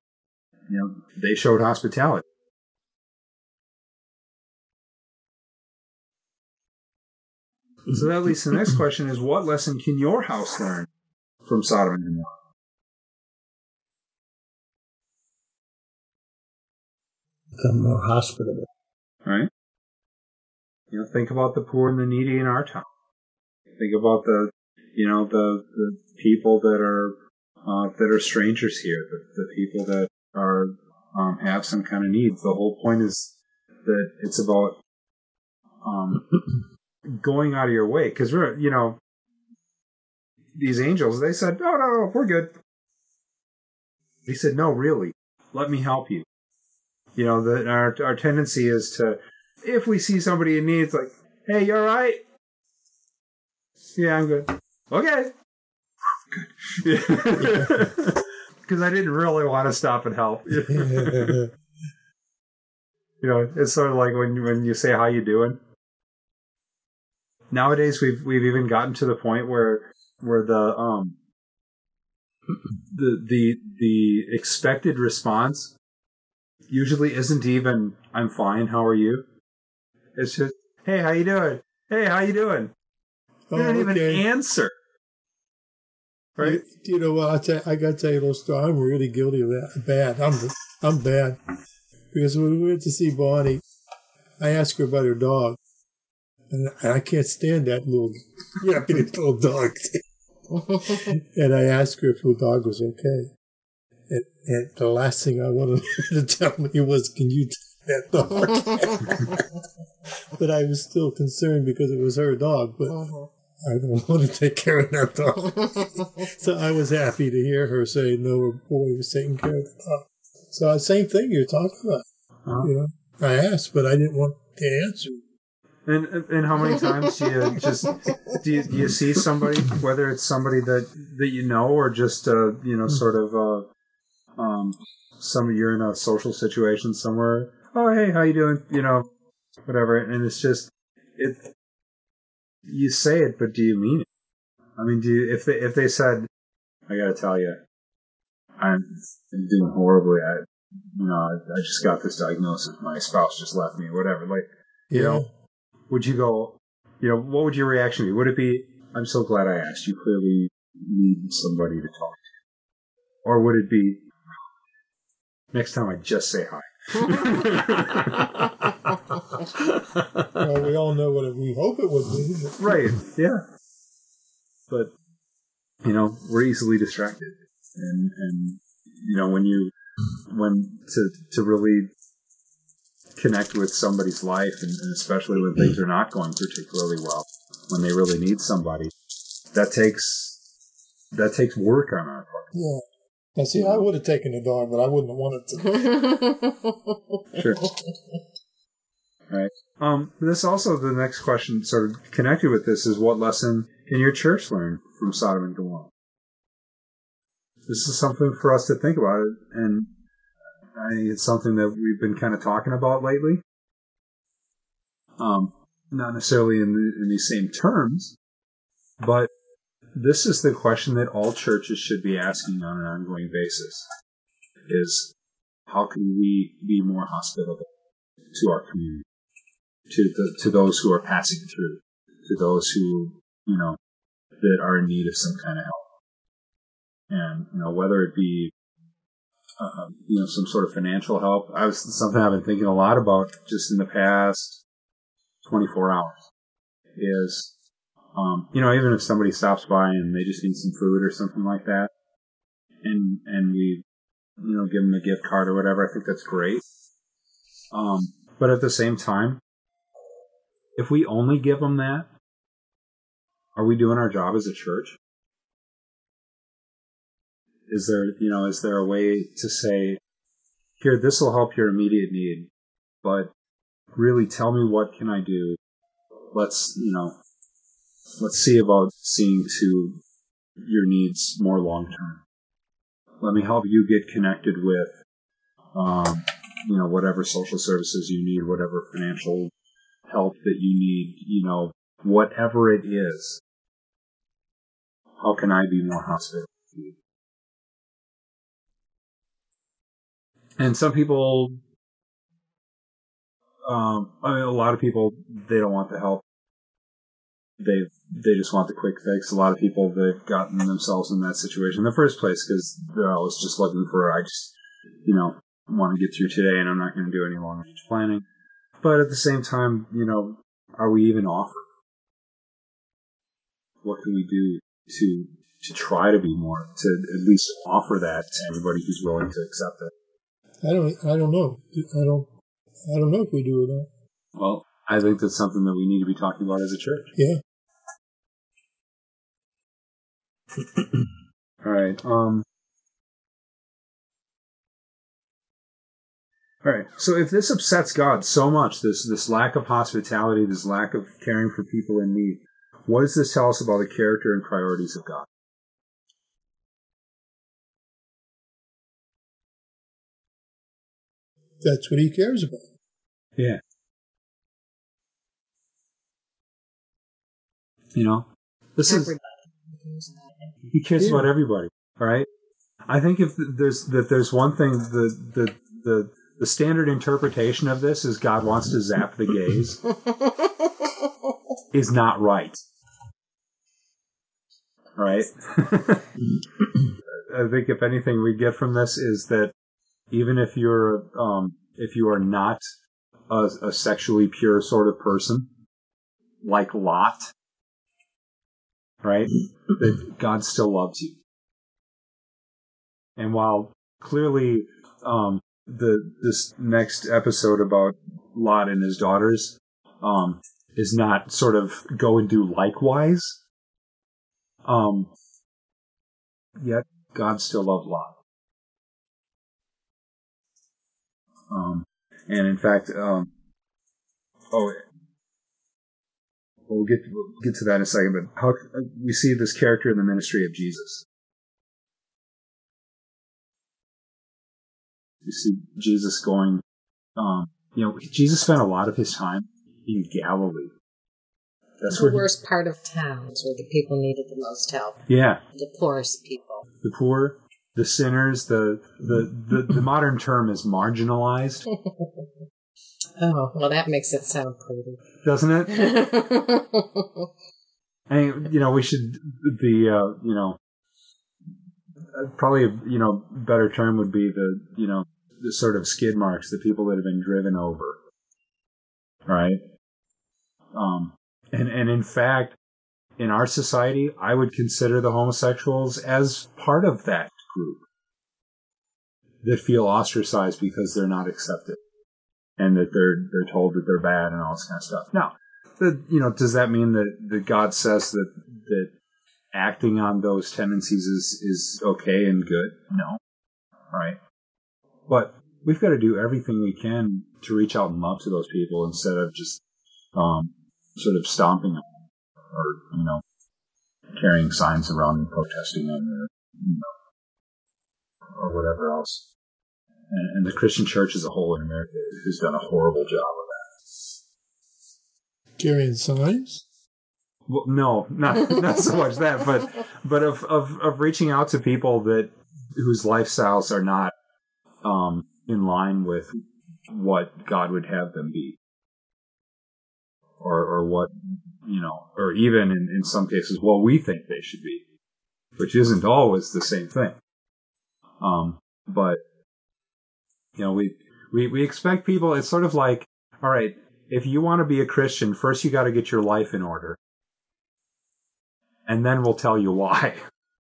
you know, they showed hospitality. So that leads to the next question: Is what lesson can your house learn from Sodom and Gomorrah? Become more hospitable. Right? You know, think about the poor and the needy in our town. Think about the, you know, the the people that are uh, that are strangers here, the, the people that are um, have some kind of needs. The whole point is that it's about um, going out of your way because we're, you know, these angels. They said, "No, no, no, we're good." He said, "No, really, let me help you." You know, that our our tendency is to, if we see somebody in need, it's like, "Hey, you all right?" Yeah, I'm good. Okay. Good. Because I didn't really want to stop and help. you know, it's sort of like when when you say how you doing. Nowadays, we've we've even gotten to the point where where the um the the the expected response usually isn't even "I'm fine, how are you." It's just "Hey, how you doing? Hey, how you doing?" They oh, don't Oh, even okay. answer. Right? You, you know what? I, tell, I got to tell you a little story. I'm really guilty of that. Bad. I'm I'm bad. Because when we went to see Bonnie, I asked her about her dog, and I I can't stand that little yappy little dog. and I asked her if her dog was okay. And, and the last thing I wanted to tell me was, "Can you take that dog?" but I was still concerned because it was her dog. But I don't want to take care of that dog. so I was happy to hear her say, no, her boy was taking care of the dog. So uh, same thing you're talking about. Uh-huh. You know, I asked, but I didn't want the answer. And and how many times do you just do you, do you see somebody, whether it's somebody that that you know or just uh, you know sort of uh, um some you're in a social situation somewhere. Oh hey, how you doing? You know, whatever. And it's just it. You say it, but do you mean it? I mean, do you if they if they said, I gotta tell you, I'm, doing horribly. I you know I, I just got this diagnosis. My spouse just left me. Whatever. Like you Yeah. know, would you go, you know, what would your reaction be? Would it be, I'm so glad I asked, you clearly need somebody to talk to? Or would it be, next time I just say hi? Well, we all know what it, we hope it would be. right, yeah. But, you know, we're easily distracted. And, and, you know, when you, when to, to really connect with somebody's life, and, and especially when things are not going particularly well, when they really need somebody, that takes that takes work on our part. Yeah. Now, see, I would have taken the dog, but I wouldn't have wanted to. Sure. right. Um, this also the next question, sort of connected with this, is what lesson can your church learn from Sodom and Gomorrah? This is something for us to think about, and I think it's something that we've been kind of talking about lately. Um, not necessarily in, the, in these same terms, but this is the question that all churches should be asking on an ongoing basis: is how can we be more hospitable to our community, to the to those who are passing through, to those who you know that are in need of some kind of help, and you know whether it be uh, you know some sort of financial help. I was something I've been thinking a lot about just in the past 24 hours is um, you know even if somebody stops by and they just need some food or something like that, and and we you know give them a gift card or whatever. I think that's great. Um, but at the same time, if we only give them that, are we doing our job as a church? Is there, you know, is there a way to say, here, this will help your immediate need, but really tell me what can I do? Let's, you know, let's see about seeing to your needs more long term. Let me help you get connected with, um, you know, whatever social services you need, whatever financial help that you need, you know, whatever it is. How can I be more hospitable? And some people, um, I mean, a lot of people, they don't want the help. They they just want the quick fix. A lot of people they've gotten themselves in that situation in the first place because they're always just looking for I just you know want to get through today and I'm not going to do any long range planning. But at the same time, you know, are we even offered? What can we do to to try to be more to at least offer that to everybody who's willing to accept it? I don't. I don't know. I don't. I don't know if we do or not. Well, I think that's something that we need to be talking about as a church. Yeah. All right. Um. All right. So if this upsets God so much, this this lack of hospitality, this lack of caring for people in need, what does this tell us about the character and priorities of God? That's what he cares about. Yeah. You know, this is Everybody. He cares Yeah. about everybody. right? I think if there's that there's one thing the the the the standard interpretation of this is God wants to zap the gays is not right. Right? I think if anything we get from this is that even if you're um if you are not a, a sexually pure sort of person, like Lot, right? that God still loves you. And while clearly um, the this next episode about Lot and his daughters um, is not sort of go and do likewise, um, yet God still loved Lot. Um, and in fact, um, oh, we'll get we'll get to that in a second. But how we see this character in the ministry of Jesus. You see Jesus going, um, you know, Jesus spent a lot of his time in Galilee. That's the where, he- worst part of towns where the people needed the most help. yeah, The poorest people. the poor, the sinners, the the the, the modern term is marginalized, Oh, well, that makes it sound pretty. doesn't it? I mean, you know, we should the uh, you know probably you know better term would be the you know the sort of skid marks, the people that have been driven over, right? Um, and and in fact, in our society, I would consider the homosexuals as part of that group that feel ostracized because they're not accepted and that they're they're told that they're bad and all this kind of stuff. Now, the, you know, does that mean that, that God says that that acting on those tendencies is is okay and good? No, right? But we've got to do everything we can to reach out and love to those people instead of just um, sort of stomping them or you know carrying signs around and protesting them or you know or whatever else. And, and the Christian church as a whole in America has done a horrible job of that. Carrying signs? Well, no, not not so much that, but but of, of of reaching out to people that whose lifestyles are not um, in line with what God would have them be, or or what you know, or even in, in some cases what we think they should be, which isn't always the same thing. Um, but you know, we we we expect people. It's sort of like, all right, if you want to be a Christian, first you got to get your life in order and then we'll tell you why.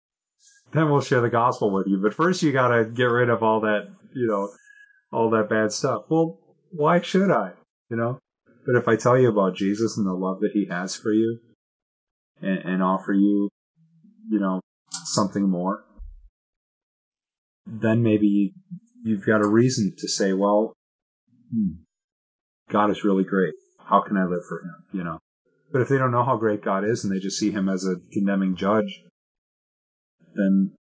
then we'll share the gospel with you. But first, you got to get rid of all that, you know, all that bad stuff. Well, why should I? You know. But if I tell you about Jesus and the love that He has for you, and, and offer you, you know, something more, then maybe you've got a reason to say, well, hmm, God is really great. How can I live for him? You know. But if they don't know how great God is and they just see him as a condemning judge, then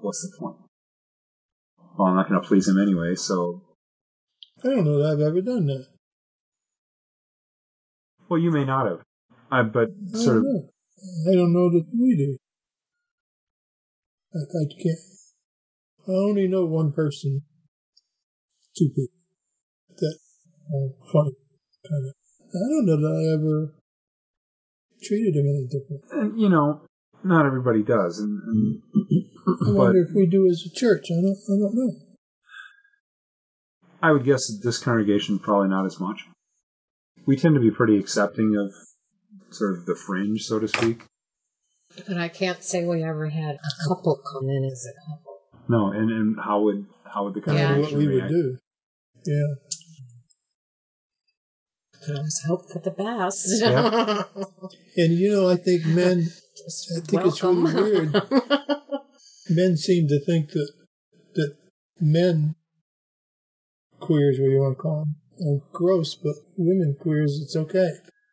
what's the point? Well, I'm not going to please him anyway, so. I don't know that I've ever done that. Well, you may not have. I, but I sort of, don't know. I don't know that we do. I, I can't. I only know one person, two people that are funny, kind of. I don't know that I ever treated him any different. and, you know, not everybody does. And, and I but wonder if we do as a church. I don't. I don't know. I would guess that this congregation probably not as much. We tend to be pretty accepting of sort of the fringe, so to speak. But I can't say we ever had a couple come in as a couple. No, and, and how would how would the I don't know what we would react? do. Yeah. Could always hope for the best. Yeah. And you know, I think men I think it's really weird. men seem to think that that men queers, what you want to call them, are gross, but women queers, it's okay.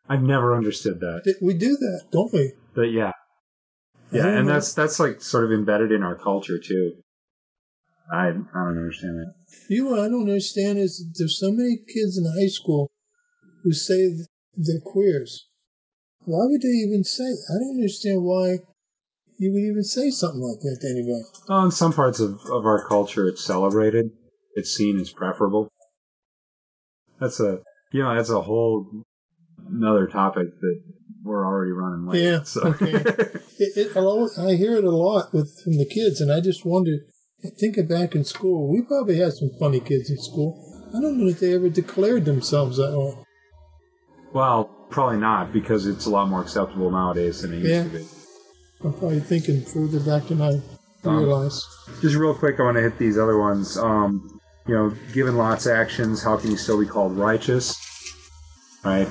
I've never understood that. We do that, don't we? But yeah, yeah, and know. that's that's like sort of embedded in our culture too. I I don't understand that. You know what I don't understand is there's so many kids in high school who say they're queers. Why would they even say? it? I don't understand why you would even say something like that to anybody. Well, in some parts of, of our culture, it's celebrated. It's seen as preferable. That's a you know that's a whole another topic that we're already running late. Yeah, So. okay. It, it, I'll I hear it a lot with from the kids, and I just wonder. Thinking back in school, we probably had some funny kids in school. I don't know if they ever declared themselves that way. well, probably not because it's a lot more acceptable nowadays than it used Yeah. to be. I'm probably thinking further back than I Um, realize. Just real quick, I want to hit these other ones. Um, you know, given Lot's actions, how can you still be called righteous? Right?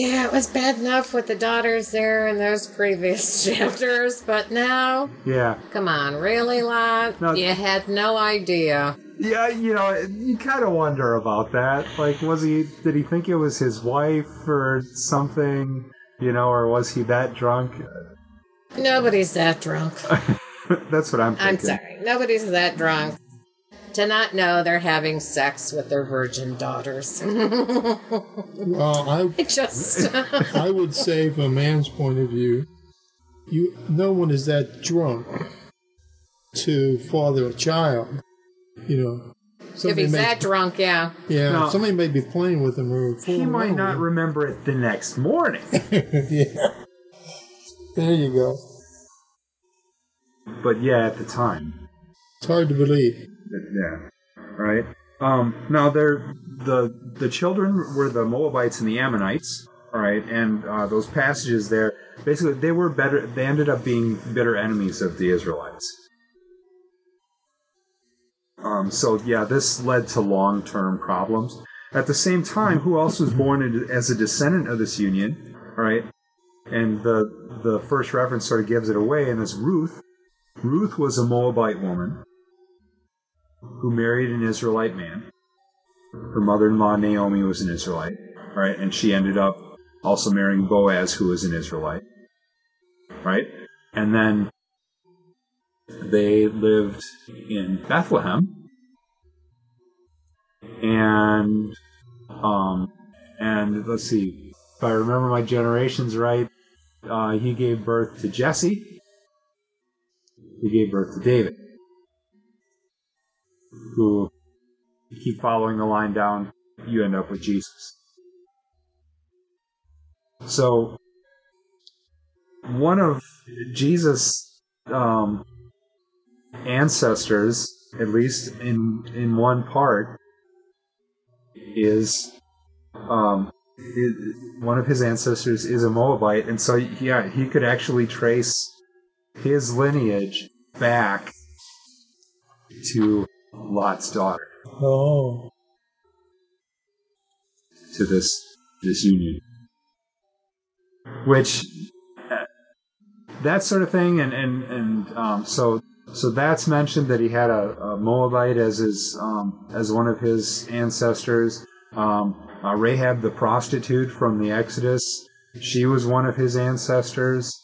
Yeah, it was bad enough with the daughters there in those previous chapters, but now, Yeah. come on, really, Lot? No. You had no idea. Yeah, you know, you kind of wonder about that. Like, was he? Did he think it was his wife or something? You know, or was he that drunk? Nobody's that drunk. That's what I'm thinking. I'm sorry. Nobody's that drunk to not know they're having sex with their virgin daughters. Well, I it just. I would say, from a man's point of view, you no one is that drunk to father a child. You know, if he's may, that drunk, yeah. yeah, No. somebody may be playing with him or He might not with remember it the next morning. yeah, there you go. but yeah, at the time. It's hard to believe. Yeah. Right. Um, now, they're, the the children were the Moabites and the Ammonites. All right, and uh, those passages there, basically, they were better. They ended up being bitter enemies of the Israelites. Um, so yeah, this led to long term problems. At the same time, who else was born as a descendant of this union? All right, and the the first reference sort of gives it away, and it's Ruth. Ruth was a Moabite woman who married an Israelite man. Her mother-in-law Naomi was an Israelite, right? And she ended up also marrying Boaz, who was an Israelite, right? And then they lived in Bethlehem, and um, and let's see, if I remember my generations right, uh, he gave birth to Jesse, He gave birth to David who keep following the line down, you end up with Jesus. So, one of Jesus' um, ancestors, at least in in one part, is um, one of his ancestors is a Moabite, and so yeah, he could actually trace his lineage back to Lot's daughter Oh, to this this union. which uh, that sort of thing, and and and um, so so that's mentioned that he had a, a Moabite as his um, as one of his ancestors. Um, uh, Rahab the prostitute from the Exodus, she was one of his ancestors.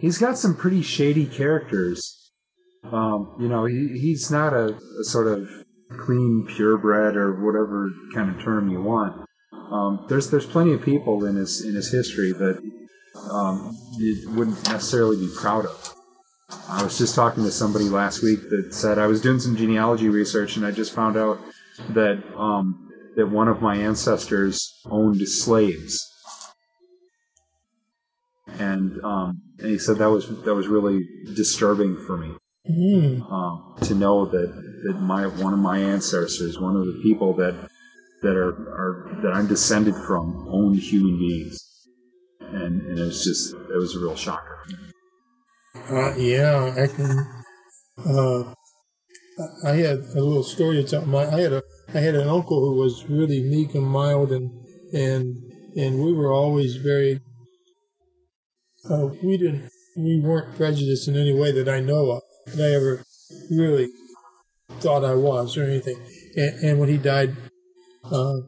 He's got some pretty shady characters. Um, you know, he, he's not a, a sort of clean, purebred or whatever kind of term you want. Um, there's there's plenty of people in his in his history that um, you wouldn't necessarily be proud of. I was just talking to somebody last week that said I was doing some genealogy research and I just found out that um, that one of my ancestors owned slaves, and um, and he said that was that was really disturbing for me Mm. um, to know that that my one of my ancestors, one of the people that that are, are that I'm descended from, owned human beings, and and it was just it was a real shocker. Uh, yeah, I can. Uh, I had a little story to tell. My, I had a, I had an uncle who was really meek and mild, and and and we were always very. Uh, we didn't, we weren't prejudiced in any way that I know of. That I ever really thought I was or anything. And, and when he died, uh,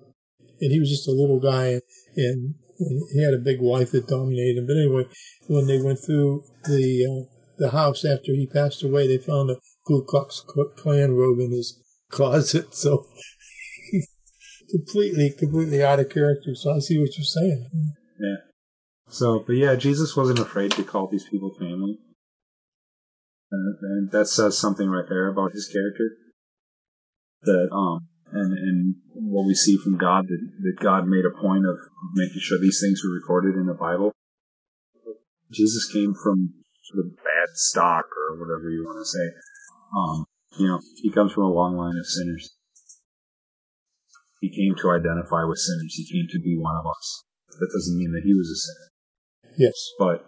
and he was just a little guy, and, and he had a big wife that dominated him. But anyway, when they went through the uh, the house after he passed away, they found a Ku Klux Klan robe in his closet. So completely, completely out of character. So I see what you're saying. Yeah. So, but yeah, Jesus wasn't afraid to call these people family. Uh, and that says something right there about his character. That um and and what we see from God that, that God made a point of making sure these things were recorded in the Bible. Jesus came from sort of bad stock or whatever you want to say. Um, you know, he comes from a long line of sinners. He came to identify with sinners. He came to be one of us. That doesn't mean that he was a sinner, Yes. but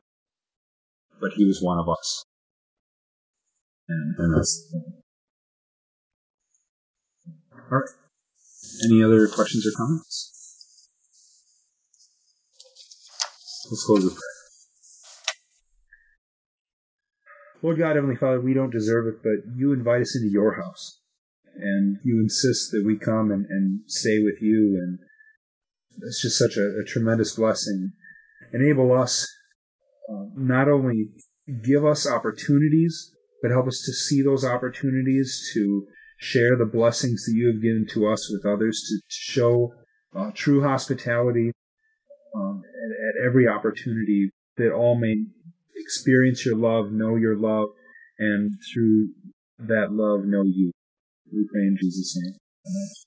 but he was one of us. And, the. All right. Any other questions or comments? Let's close with prayer. Lord God, Heavenly Father, we don't deserve it, but you invite us into your house. And you insist that we come and, and stay with you. And it's just such a, a tremendous blessing. Enable us, uh, not only give us opportunities, but help us to see those opportunities to share the blessings that you have given to us with others, to, to show uh, true hospitality um, at, at every opportunity, that all may experience your love, know your love, and through that love know you. We pray in Jesus' name. Amen.